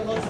I love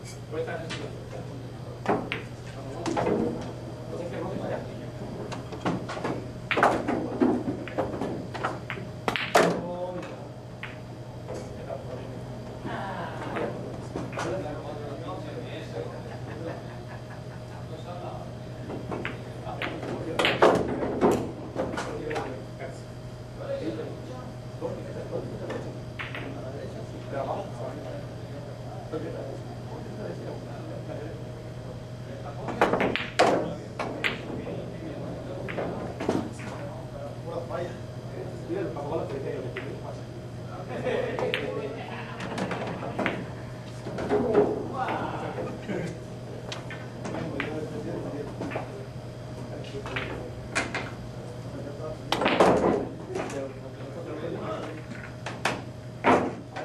Gracias. I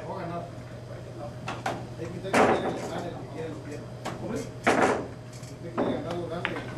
hope not. Hay que tener que ganar el que quiere, lo quiere. ¿Cómo es? Usted quiere ganar lo grande.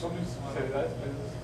Son mis seriedades, pero...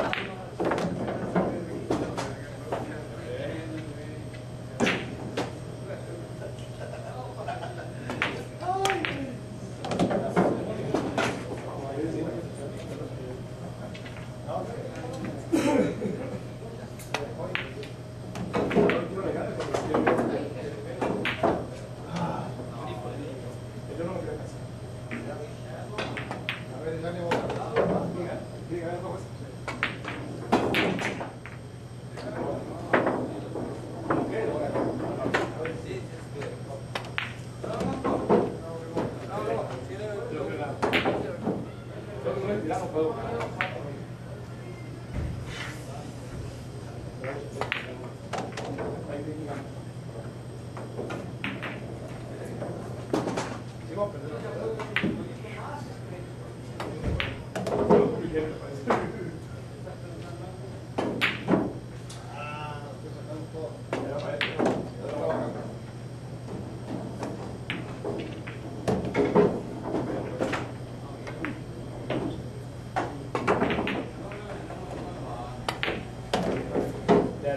Gracias.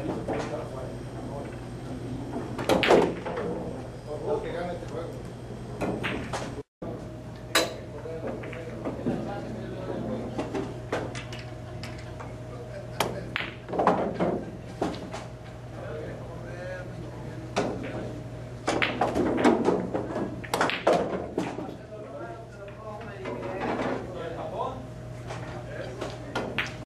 that